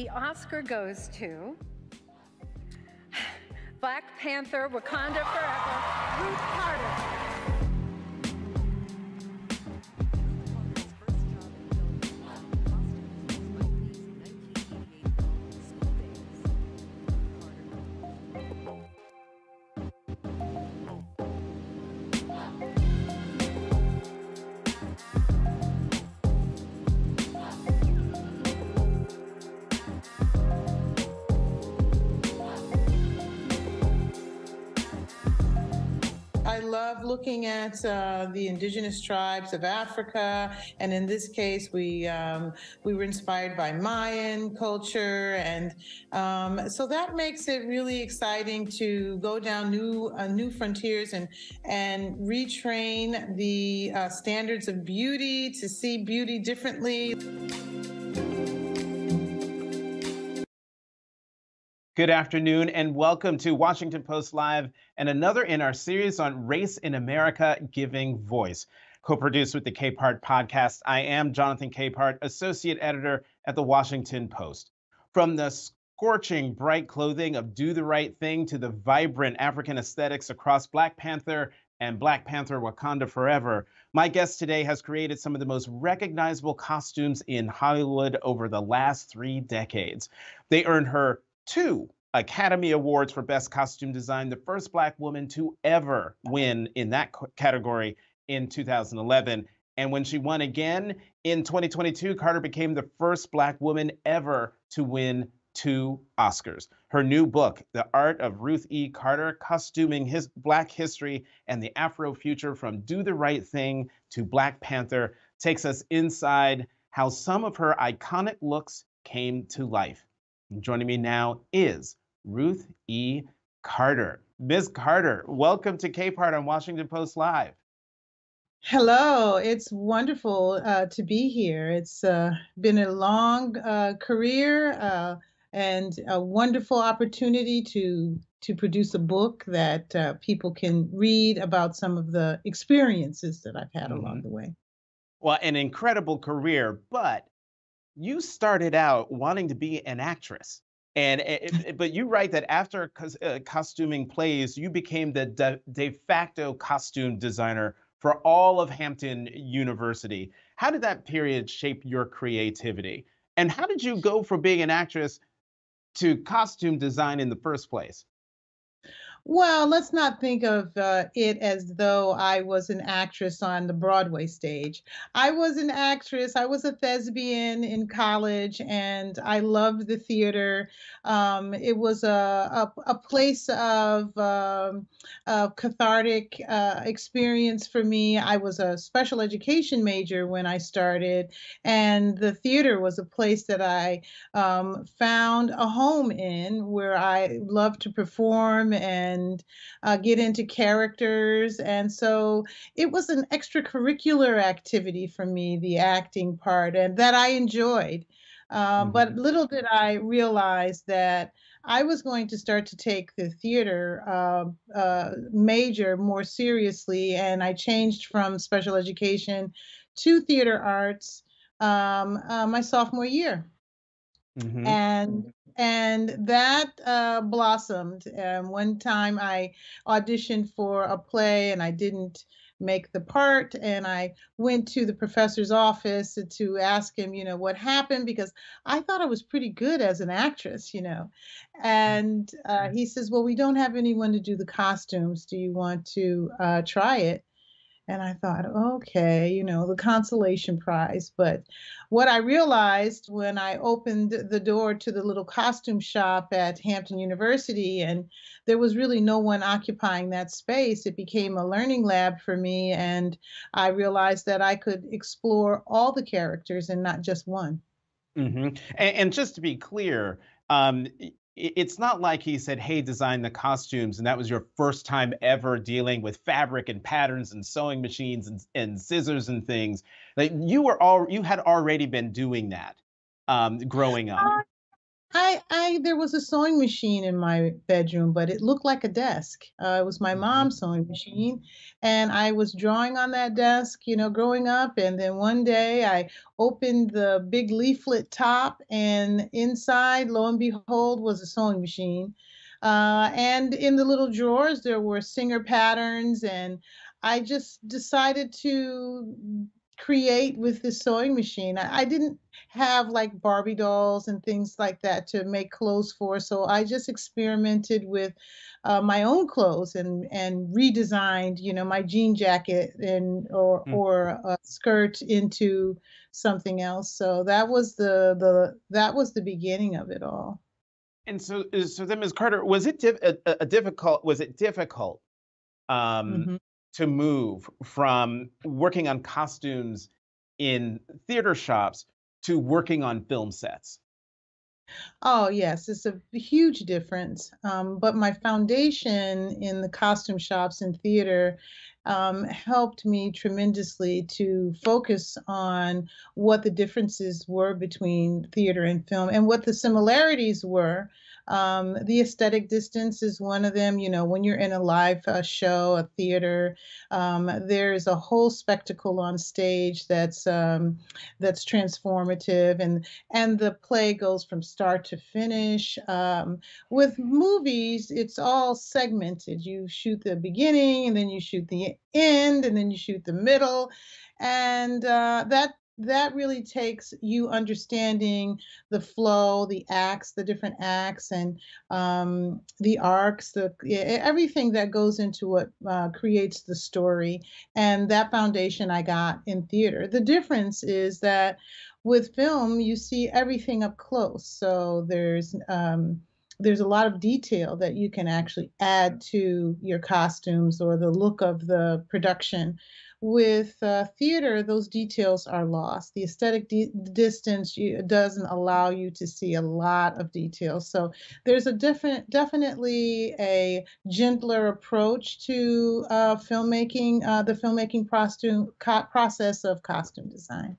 The Oscar goes to Black Panther Wakanda Forever, Ruth Carter. Looking at uh, the indigenous tribes of Africa, and in this case, we um, we were inspired by Mayan culture, and um, so that makes it really exciting to go down new uh, new frontiers and and retrain the uh, standards of beauty to see beauty differently. Good afternoon and welcome to Washington Post Live and another in our series on race in America giving voice. Co produced with the Capehart podcast, I am Jonathan Capehart, associate editor at the Washington Post. From the scorching bright clothing of Do the Right Thing to the vibrant African aesthetics across Black Panther and Black Panther Wakanda Forever, my guest today has created some of the most recognizable costumes in Hollywood over the last three decades. They earned her two Academy Awards for Best Costume Design, the first Black woman to ever win in that category in 2011. And when she won again in 2022, Carter became the first Black woman ever to win two Oscars. Her new book, The Art of Ruth E. Carter, Costuming His Black History and the Afro Future from Do the Right Thing to Black Panther, takes us inside how some of her iconic looks came to life. Joining me now is Ruth E. Carter. Ms. Carter, welcome to Capehart on Washington Post Live. Hello, it's wonderful uh, to be here. It's uh, been a long uh, career uh, and a wonderful opportunity to to produce a book that uh, people can read about some of the experiences that I've had mm-hmm. along the way. Well, an incredible career, but you started out wanting to be an actress. And it, but you write that after cos, uh, costuming plays, you became the de, de, facto costume designer for all of Hampton University. How did that period shape your creativity? And how did you go from being an actress to costume design in the first place? Well, let's not think of uh, it as though I was an actress on the Broadway stage. I was an actress. I was a thespian in college, and I loved the theater. Um, it was a, a, a place of, um, of cathartic uh, experience for me. I was a special education major when I started, and the theater was a place that I um, found a home in where I loved to perform and and uh, get into characters. And so it was an extracurricular activity for me, the acting part, and that I enjoyed. Uh, mm-hmm. But little did I realize that I was going to start to take the theater uh, uh, major more seriously, and I changed from special education to theater arts um, uh, my sophomore year. Mm-hmm. And and that uh, blossomed. And one time I auditioned for a play and I didn't make the part. And i went to the professor's office to ask him you know what happened because i thought i was pretty good as an actress you know. And uh, he says well we don't have anyone to do the costumes. Do you want to uh, try it and I thought, okay, you know, the consolation prize. But what I realized when I opened the door to the little costume shop at Hampton University, and there was really no one occupying that space, it became a learning lab for me. And I realized that I could explore all the characters and not just one. Mm-hmm. And, and, just to be clear, um, it's not like he said, "Hey, design the costumes," and that was your first time ever dealing with fabric and patterns and sewing machines and, and scissors and things. Like you were all you had already been doing that um, growing up. Uh, I I there was a sewing machine in my bedroom, but it looked like a desk. Uh, it was my Mhm. mom's sewing machine, and I was drawing on that desk, you know, growing up. And then one day I opened the big leaflet top, and inside, lo and behold, was a sewing machine. Uh, and in the little drawers, there were Singer patterns, and I just decided to create with the sewing machine. I, I didn't have like Barbie dolls and things like that to make clothes for. So I just experimented with uh, my own clothes and and redesigned, you know, my jean jacket and or Mm. or a skirt into something else. So that was the the that was the beginning of it all. And so, uh, so then, Ms. Carter, was it diff- a, a a difficult? Was it difficult um, Mhm. to move from working on costumes in theater shops to working on film sets? Oh, yes, it's a huge difference. Um, but my foundation in the costume shops and theater um, helped me tremendously to focus on what the differences were between theater and film and what the similarities were. Um, the aesthetic distance is one of them. You know, when you're in a live uh, show, a theater, um, there's a whole spectacle on stage that's um, that's transformative, and and the play goes from start to finish. Um, with movies, it's all segmented. You shoot the beginning, and then you shoot the end, and then you shoot the middle, and uh, that that really takes you understanding the flow, the acts, the different acts, and um, the arcs, the everything that goes into what uh, creates the story. And that foundation I got in theater. The difference is that with film, you see everything up close. So there's um, there's a lot of detail that you can actually add to your costumes or the look of the production. With uh, theater, those details are lost. The aesthetic di- distance you, doesn't allow you to see a lot of details. So there's a different, definitely a gentler approach to uh, filmmaking, uh, the filmmaking costume co- process of costume design.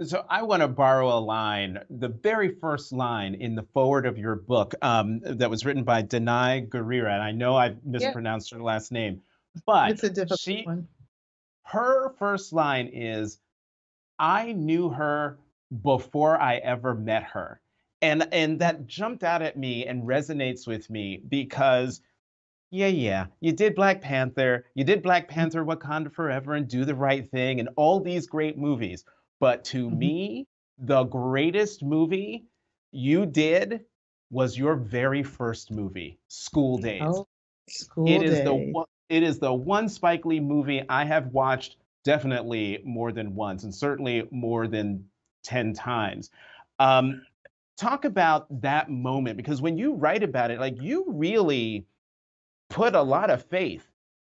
So I want to borrow a line, the very first line in the forward of your book um, that was written by Danai Gurira. And I know I've mispronounced her last name, but it's a difficult she, one. Her first line is, I knew her before I ever met her. And and that jumped out at me and resonates with me because yeah, yeah, you did Black Panther, you did Black Panther Wakanda Forever and Do the Right Thing and all these great movies. But to Mhm. me, the greatest movie you did was your very first movie, School Daze. Oh, school It is the one it is the one Spike Lee movie I have watched definitely more than once and certainly more than 10 times. Um, talk about that moment because when you write about it, like you really put a lot of faith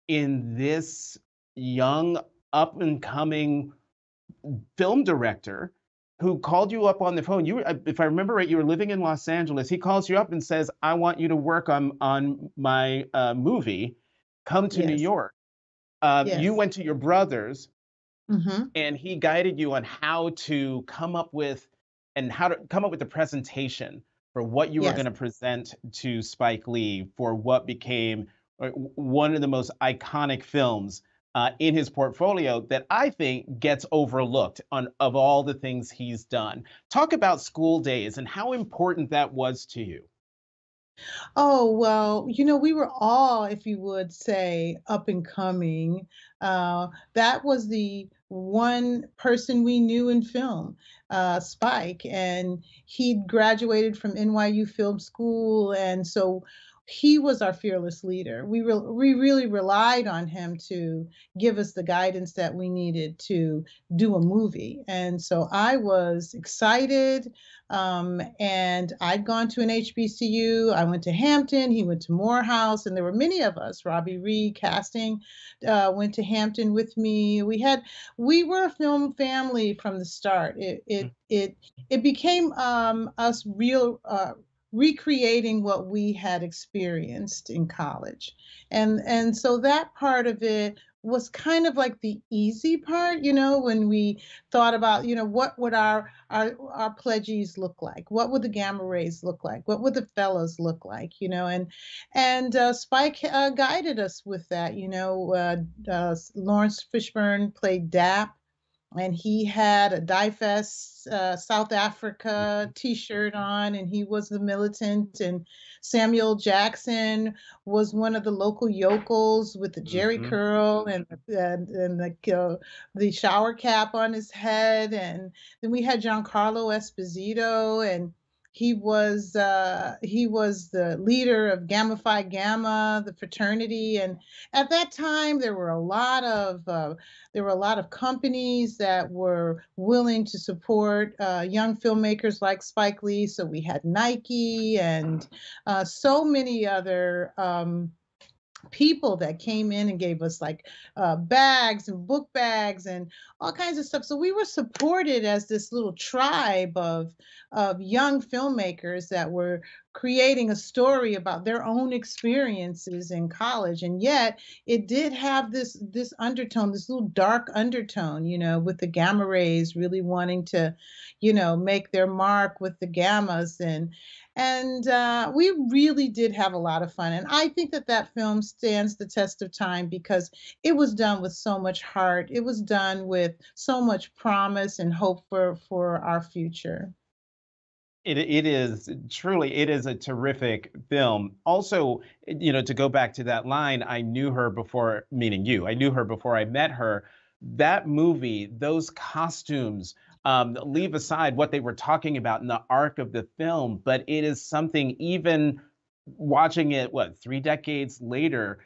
in this young up and coming film director who called you up on the phone. You, if I remember right, you were living in Los Angeles. He calls you up and says, "I want you to work on on my uh, movie. Come to New York." Uh, you went to your brother's, hmm and he guided you on how to come up with and how to come up with the presentation for what you were going to present to Spike Lee for what became uh, one of the most iconic films uh, in his portfolio that I think gets overlooked on of all the things he's done. Talk about School Daze and how important that was to you. Oh, well, you know, we were all, if you would say, up and coming. Uh, that was the one person we knew in film, uh, Spike, and he'd graduated from NYU Film School, and so he was our fearless leader. We re we really relied on him to give us the guidance that we needed to do a movie. And so I was excited. Um, and I'd gone to an HBCU. I went to Hampton. He went to Morehouse, and there were many of us. Robbie Reed casting uh, went to Hampton with me. We had we were a film family from the start. It it it it became um, us real. Uh, recreating what we had experienced in college and and so that part of it was kind of like the easy part, you know, when we thought about, you know, what would our our our pledges look like? What would the gamma rays look like? What would the fellas look like? You know, and and uh, Spike uh, guided us with that. You know, uh, uh Laurence Fishburne played Dap and he had a Divest uh, South Africa mm-hmm. T-shirt on, and he was the militant. And Samuel Jackson was one of the local yokels with the Jheri mm-hmm. curl and and, and the uh, the shower cap on his head. And then we had Giancarlo Esposito and he was uh, he was the leader of Gamma Phi Gamma, the fraternity, and at that time there were a lot of uh, there were a lot of companies that were willing to support uh, young filmmakers like Spike Lee. So we had Nike and uh, so many other. Um, people that came in and gave us like uh, bags and book bags and all kinds of stuff. So we were supported as this little tribe of of young filmmakers that were creating a story about their own experiences in college and yet it did have this this undertone this little dark undertone you know with the gamma rays really wanting to you know make their mark with the gammas and and uh, we really did have a lot of fun and i think that that film stands the test of time because it was done with so much heart. It was done with so much promise and hope for for our future. It, it is truly it is a terrific film. Also you know to go back to that line i knew her before meeting you i knew her before i met her that movie those costumes um, leave aside what they were talking about in the arc of the film, but it is something even watching it, what, three decades later,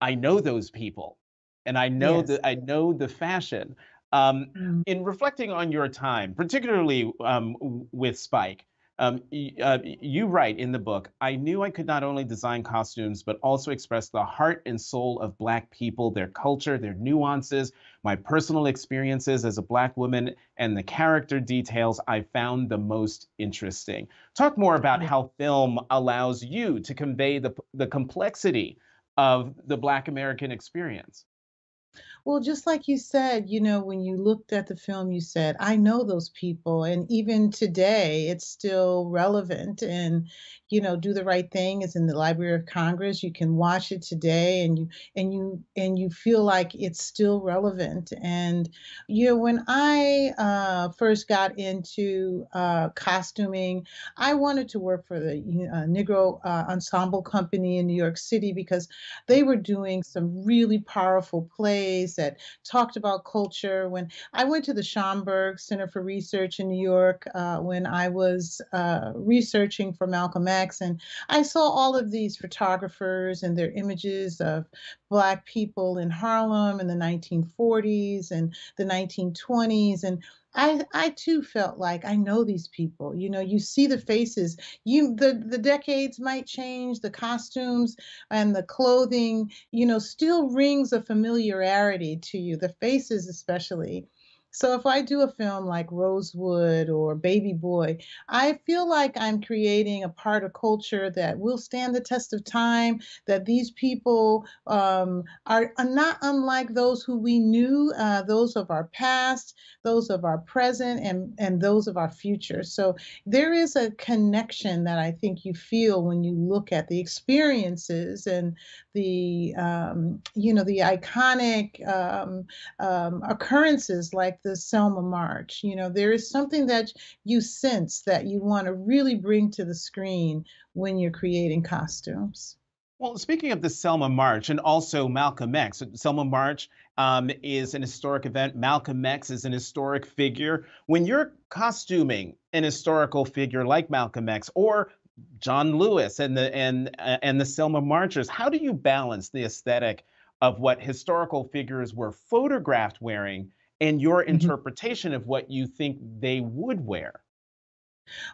I know those people and I know yes. that I know the fashion. Um, mm. In reflecting on your time, particularly um, with Spike, um, uh, you write in the book, I knew I could not only design costumes, but also express the heart and soul of Black people, their culture, their nuances, my personal experiences as a Black woman, and the character details I found the most interesting. Talk more about how film allows you to convey the, the complexity of the Black American experience. Well, just like you said, you know, when you looked at the film, you said, I know those people. And even today, it's still relevant. And, you know, Do the Right Thing is in the Library of Congress. You can watch it today and you and you and you feel like it's still relevant. And, you know, when I uh, first got into uh, costuming, I wanted to work for the uh, Negro uh, Ensemble Company in New York City because they were doing some really powerful plays that talked about culture. When I went to the Schomburg Center for Research in New York uh, when I was uh, researching for Malcolm X, and I saw all of these photographers and their images of Black people in Harlem in the 1940s and the 1920s. And I I too felt like I know these people. You know, you see the faces. You the the decades might change, the costumes and the clothing, you know, still rings a familiarity to you, the faces especially. So if I do a film like Rosewood or Baby Boy, I feel like I'm creating a part of culture that will stand the test of time, that these people um, are, not unlike those who we knew, uh, those of our past, those of our present, and, and those of our future. So there is a connection that I think you feel when you look at the experiences and the, um, you know, the iconic um, um occurrences like the Selma March. You know, there is something that you sense that you want to really bring to the screen when you're creating costumes. Well, speaking of the Selma March and also Malcolm X, Selma March um, is an historic event. Malcolm X is an historic figure. When you're costuming an historical figure like Malcolm X or John Lewis and the and uh, and the Selma Marchers, how do you balance the aesthetic of what historical figures were photographed wearing and your mm-hmm. interpretation of what you think they would wear.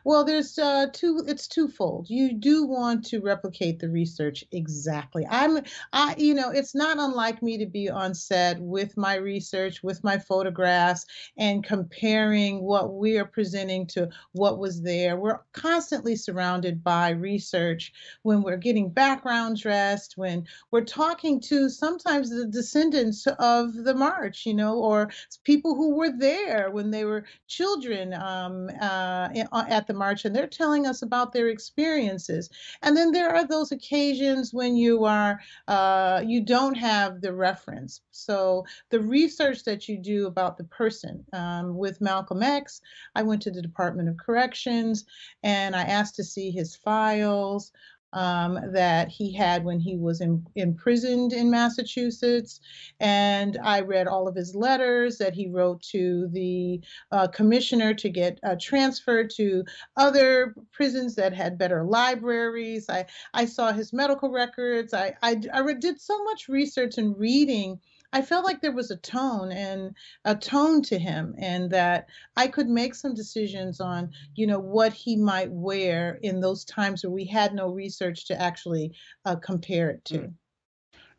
Well, there's uh, two. It's twofold. You do want to replicate the research exactly. I'm, I, you know, it's not unlike me to be on set with my research, with my photographs, and comparing what we are presenting to what was there. We're constantly surrounded by research when we're getting background dressed, when we're talking to sometimes the descendants of the march, you know, or people who were there when they were children um, uh, at the march and they're telling us about their experiences. And then there are those occasions when you are uh, you don't have the reference. So the research that you do about the person um, with Malcolm X, I went to the Department of Corrections and I asked to see his files um, that he had when he was in, imprisoned in Massachusetts. And I read all of his letters that he wrote to the uh, commissioner to get uh, transferred to other prisons that had better libraries. I, I saw his medical records. I, I, I did so much research and reading I felt like there was a tone and a tone to him, and that I could make some decisions on, you know, what he might wear in those times where we had no research to actually uh, compare it to. Mm.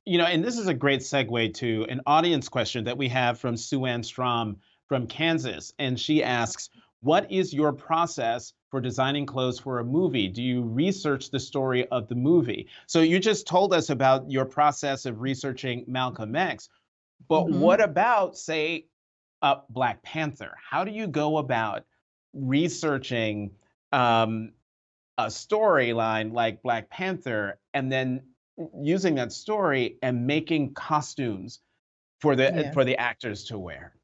You know, and this is a great segue to an audience question that we have from Sue Ann Strom from Kansas. And she asks, What is your process for designing clothes for a movie? Do you research the story of the movie? So you just told us about your process of researching Malcolm X. But mm-hmm. what about, say, uh, Black Panther? How do you go about researching um, a storyline like Black Panther and then using that story and making costumes for the yeah. for the actors to wear?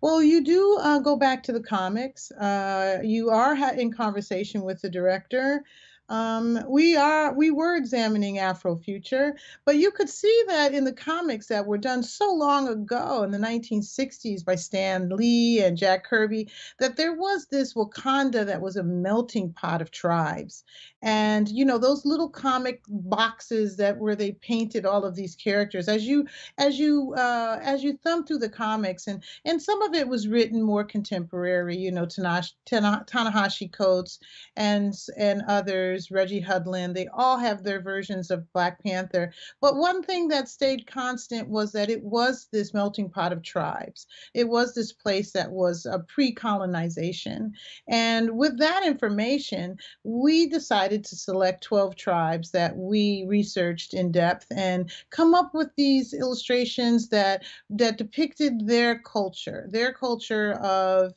Well, you do uh, go back to the comics. Uh, you are ha- in conversation with the director um, we are we were examining Afrofuture, but you could see that in the comics that were done so long ago in the 1960s by Stan Lee and Jack Kirby that there was this Wakanda that was a melting pot of tribes, and you know those little comic boxes that where they painted all of these characters as you as you uh, as you thumb through the comics and and some of it was written more contemporary, you know Ta-Nehisi Coates and and others Reggie Hudlin, they all have their versions of Black Panther. But one thing that stayed constant was that it was this melting pot of tribes. It was this place that was a pre colonization. And with that information, we decided to select 12 tribes that we researched in depth and come up with these illustrations that, that depicted their culture, their culture of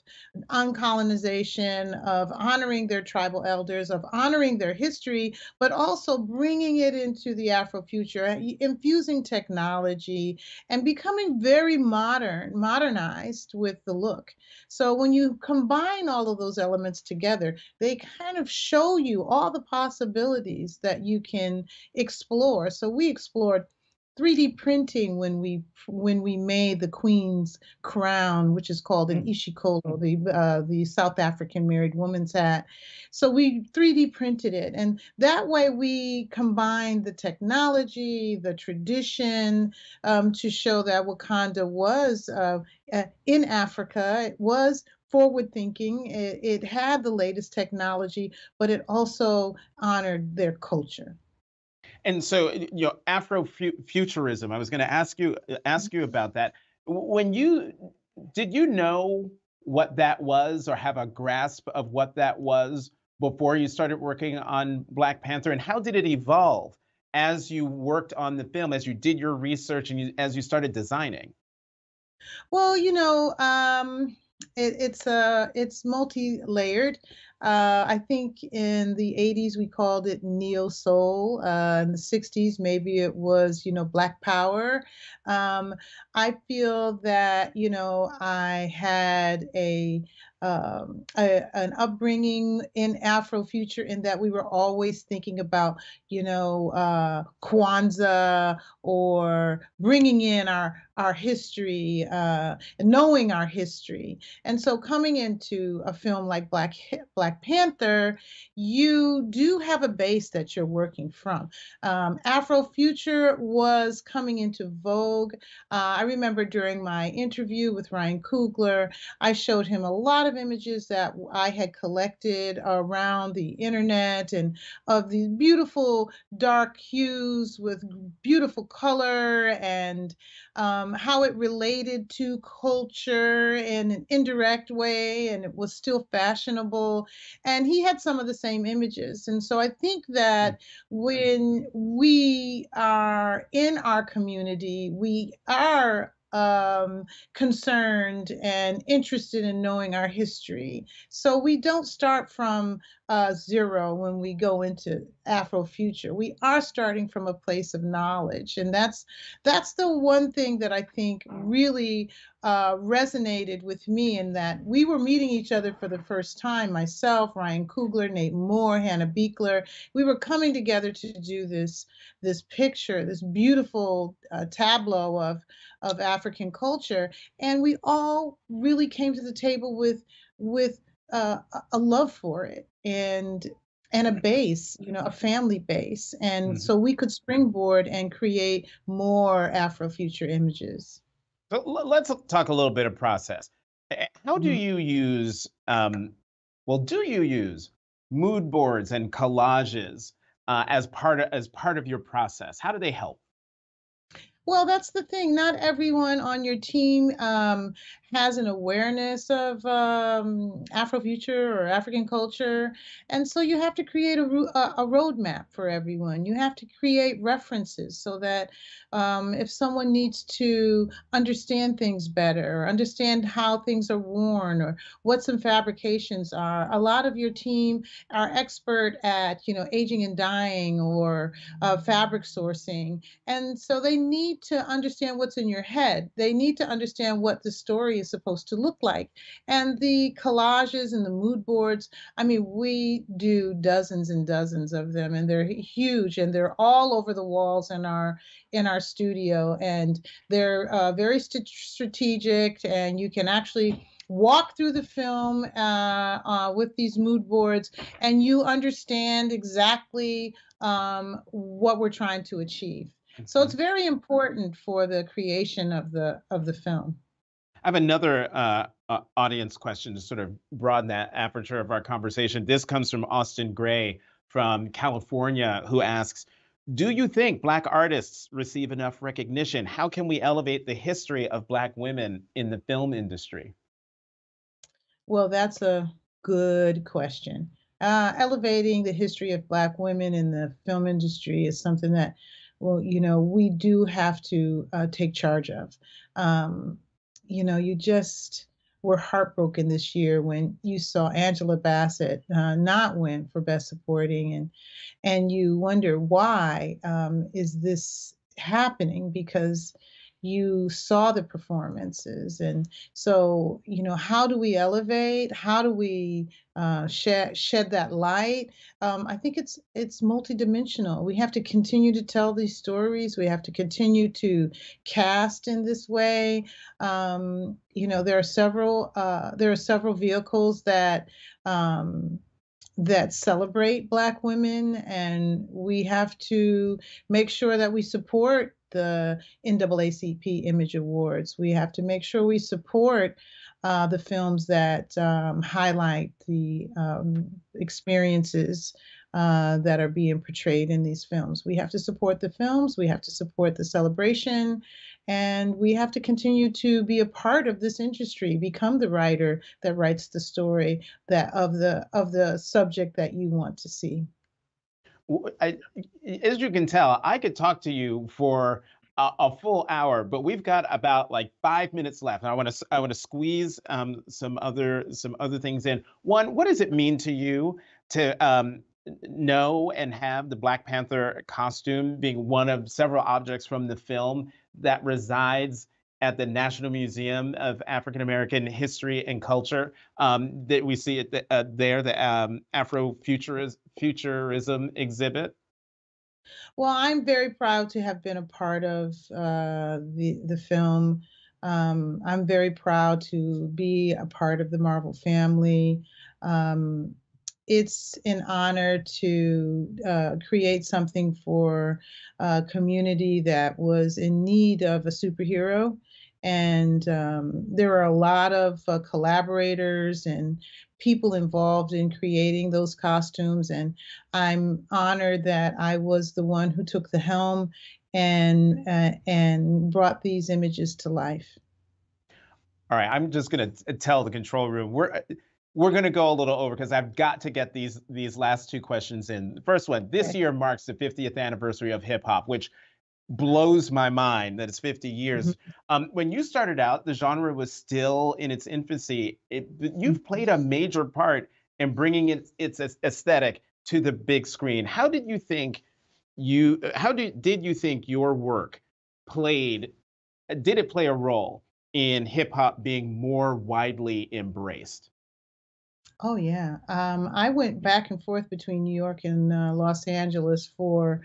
uncolonization, of honoring their tribal elders, of honoring their history, but also bringing it into the Afrofuture, and infusing technology and becoming very modern, modernized with the look. So when you combine all of those elements together, they kind of show you all the possibilities that you can explore. So we explored 3D printing when we when we made the Queen's crown, which is called an hmm. isicholo, the uh, the South African married woman's hat. So we 3D printed it, and that way we combined the technology, the tradition, um, to show that Wakanda was uh, in Africa. It was forward thinking. It, it had the latest technology, but it also honored their culture and so you know afrofuturism i was going to ask you ask you about that. When you did you know what that was or have a grasp of what that was before you started working on black panther? And how did it evolve as you worked on the film as you did your research and you, as you started designing? Well you know um, it, it's uh, it's multi-layered uh, I think in the 80s we called it neo soul. Uh, in the 60s, maybe it was, you know, Black Power. Um, I feel that, you know, I had a um, a, an upbringing in Afrofuture in that we were always thinking about, you know, uh, Kwanzaa or bringing in our our history, uh, knowing our history. And so coming into a film like Black Black Panther, you do have a base that you're working from. Um, Afrofuture was coming into vogue. Uh, I remember during my interview with Ryan Coogler, I showed him a lot of of images that I had collected around the internet and of these beautiful dark hues with beautiful color and um, how it related to culture in an indirect way and it was still fashionable. And he had some of the same images. And so I think that when we are in our community, we are um, concerned and interested in knowing our history. So we don't start from uh, zero when we go into Afrofuture. We are starting from a place of knowledge, and that's that's the one thing that I think really uh, resonated with me in that we were meeting each other for the first time. Myself, Ryan Coogler, Nate Moore, Hannah Beachler. We were coming together to do this this picture, this beautiful uh, tableau of of African culture, and we all really came to the table with with uh, a love for it and and a base, you know, a family base. And mm-hmm. so we could springboard and create more Afrofuture images. So let's talk a little bit of process. How do mm-hmm. you use, um, well, do you use mood boards and collages uh, as part of, as part of your process? How do they help? Well, that's the thing. Not everyone on your team um, has an awareness of um, Afrofuture or African culture, and so you have to create a, a roadmap for everyone. You have to create references so that um, if someone needs to understand things better, or understand how things are worn, or what some fabrications are, a lot of your team are expert at you know aging and dyeing or uh, fabric sourcing, and so they need to understand what's in your head. They need to understand what the story is supposed to look like. And the collages and the mood boards, I mean, we do dozens and dozens of them and they're huge and they're all over the walls in our in our studio and they're uh, very st- strategic and you can actually walk through the film uh, uh, with these mood boards and you understand exactly um, what we're trying to achieve. So it's very important for the creation of the of the film. I have another uh, uh, audience question to sort of broaden that aperture of our conversation. This comes from Austin Gray from California, who asks, "Do you think Black artists receive enough recognition? How can we elevate the history of Black women in the film industry?" Well, that's a good question. Uh, elevating the history of Black women in the film industry is something that well, you know, we do have to uh, take charge of. Um, you know, you just were heartbroken this year when you saw Angela Bassett uh, not win for Best Supporting, and and you wonder why um, is this happening? Because you saw the performances. And so you know how do we elevate? How do we uh, shed shed that light? Um, i think it's it's multidimensional. We have to continue to tell these stories. We have to continue to cast in this way. Um, you know there are several uh, there are several vehicles that um, that celebrate Black women, and we have to make sure that we support the NAACP Image Awards. We have to make sure we support uh, the films that um, highlight the um, experiences uh, that are being portrayed in these films. We have to support the films, we have to support the celebration, and we have to continue to be a part of this industry, become the writer that writes the story that of the of the subject that you want to see. I, as you can tell, I could talk to you for a, a, full hour, but we've got about like five minutes left. And I want to I want to squeeze um, some other some other things in. One, what does it mean to you to um, know and have the Black Panther costume being one of several objects from the film that resides at the National Museum of African American History and Culture. Um, that we see it uh, there, the um, Afrofuturism exhibit. Well, I'm very proud to have been a part of uh, the the film. Um, I'm very proud to be a part of the Marvel family. Um, it's an honor to uh, create something for a community that was in need of a superhero and um, there are a lot of uh, collaborators and people involved in creating those costumes. And I'm honored that I was the one who took the helm and uh, and brought these images to life. All right, I'm just gonna tell the control room we're we're gonna go a little over because I've got to get these these last two questions in. The first one: This year marks the 50th anniversary of hip hop, which blows my mind that it's 50 years. Mm-hmm. Um, when you started out, the genre was still in its infancy. It, you've played a major part in bringing it, its aesthetic to the big screen. How did you think you? How did did you think your work played? Did it play a role in hip hop being more widely embraced? Oh yeah, um, I went back and forth between New York and uh, Los Angeles for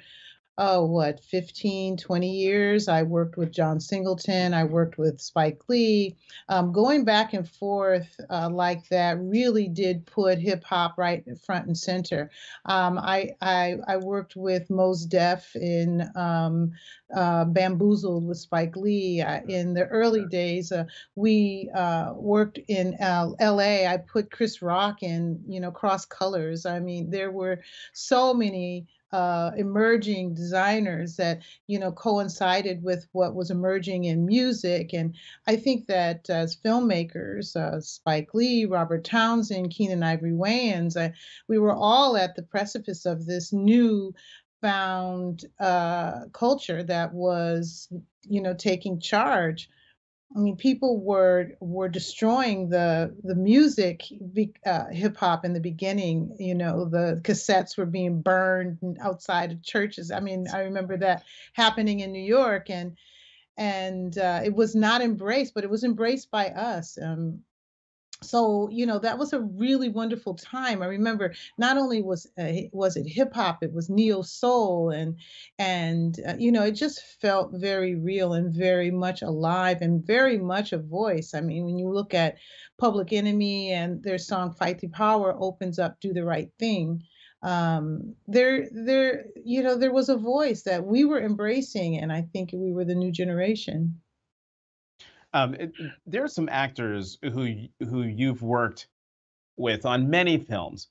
oh, what, 15, 20 years. I worked with John Singleton. I worked with Spike Lee. Um, going back and forth uh, like that really did put hip hop right front and center. Um, I, I, I worked with Mos Def in um, uh, Bamboozled with Spike Lee. Uh, in the early days, uh, we uh, worked in L.A. I put Chris Rock in, you know, Cross Colours. I mean, there were so many uh, emerging designers that you know coincided with what was emerging in music. And i think that as filmmakers uh, spike lee robert townsend keenen ivory wayans uh, we were all at the precipice of this new found uh, culture that was you know taking charge I mean, people were were destroying the the music, uh, hip hop in the beginning. You know, the cassettes were being burned outside of churches. I mean, I remember that happening in New York, and and uh, it was not embraced, but it was embraced by us. Um, so you know that was a really wonderful time. I remember not only was uh, was it hip hop it was neo soul and and uh, you know it just felt very real and very much alive and very much a voice. I mean when you look at public enemy and their song fight the power opens up do the right thing um there there you know there was a voice that we were embracing and i think we were the new generation um, it, there are some actors who who you've worked with on many films.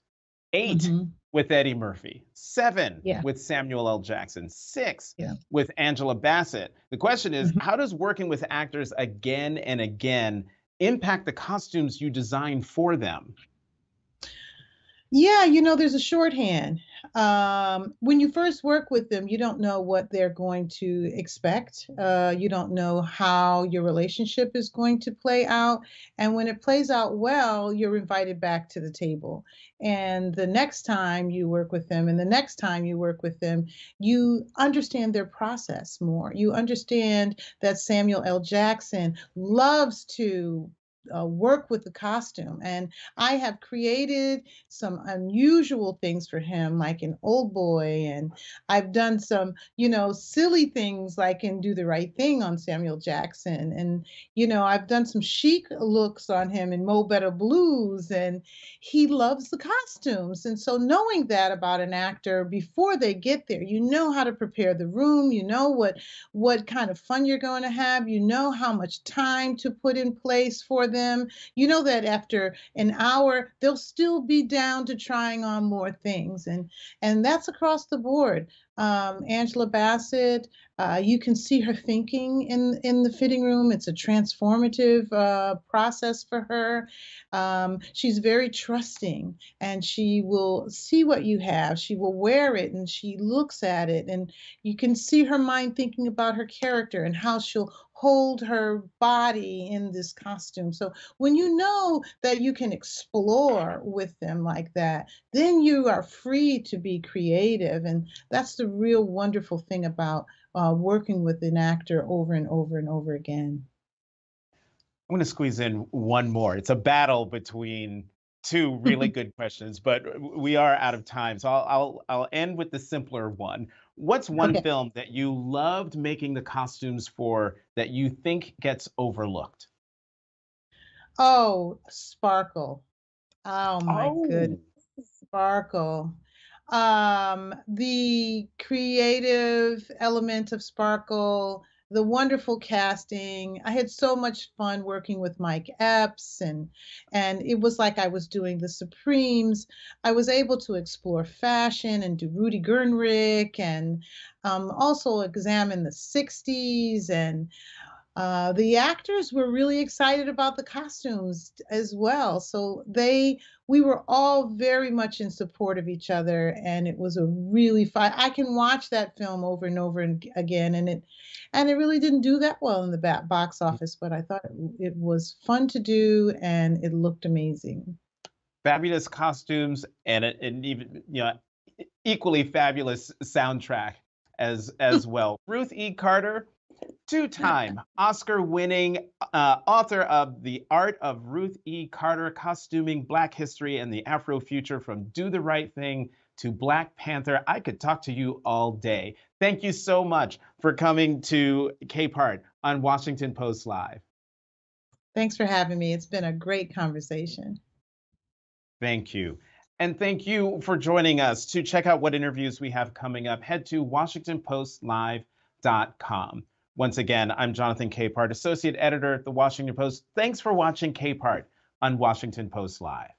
8 mm-hmm. with Eddie Murphy, seven yeah. with Samuel L. Jackson, six yeah. with Angela Bassett. The question is, mm-hmm. how does working with actors again and again impact the costumes you design for them? Yeah, you know, there's a shorthand. Um, when you first work with them, you don't know what they're going to expect. Uh, you don't know how your relationship is going to play out. And when it plays out well, you're invited back to the table. And the next time you work with them, and the next time you work with them, you understand their process more. You understand that Samuel L. Jackson loves to uh, work with the costume. And I have created some unusual things for him, like an Old Boy, and I've done some, you know, silly things like in Do the Right Thing on Samuel Jackson. And, you know, I've done some chic looks on him in Mo Better Blues, and he loves the costumes. And so knowing that about an actor before they get there, you know how to prepare the room, you know what what kind of fun you're going to have, you know how much time to put in place for them. You know that after an hour, they'll still be down to trying on more things. And, and that's across the board. Um, Angela Bassett, uh, you can see her thinking in in the fitting room. It's a transformative uh, process for her. Um, she's very trusting, and she will see what you have. She will wear it, and she looks at it, and you can see her mind thinking about her character and how she'll hold her body in this costume. So when you know that you can explore with them like that, then you are free to be creative. And that's the real wonderful thing about uh, working with an actor over and over and over again. I'm going to squeeze in one more. It's a battle between two really good questions, but we are out of time. So I'll, I'll, I'll end with the simpler one. What's one okay. film that you loved making the costumes for that you think gets overlooked? Oh, Sparkle. Oh my oh. goodness. Sparkle um, the creative element of Sparkle the wonderful casting. I had so much fun working with Mike Epps and and it was like I was doing the Supremes. I was able to explore fashion and do Rudi Gernreich and um, also examine the 60s and uh, the actors were really excited about the costumes as well. So they, we were all very much in support of each other, and it was a really fun. I can watch that film over and over and again, and it, and it really didn't do that well in the box office, but I thought it, it was fun to do, and it looked amazing. Fabulous costumes and and even you know equally fabulous soundtrack as as well. Ruth E. Carter two-time Oscar-winning uh, author of The Art of Ruth E. Carter, costuming Black history and the Afro future from Do the Right Thing to Black Panther. I could talk to you all day. Thank you so much for coming to Capehart on Washington Post Live. Thanks for having me. It's been a great conversation. Thank you. And thank you for joining us. To check out what interviews we have coming up, head to WashingtonPostLive.com. Once again, I'm Jonathan Capehart, Associate Editor at The Washington Post. Thanks for watching Capehart on Washington Post Live.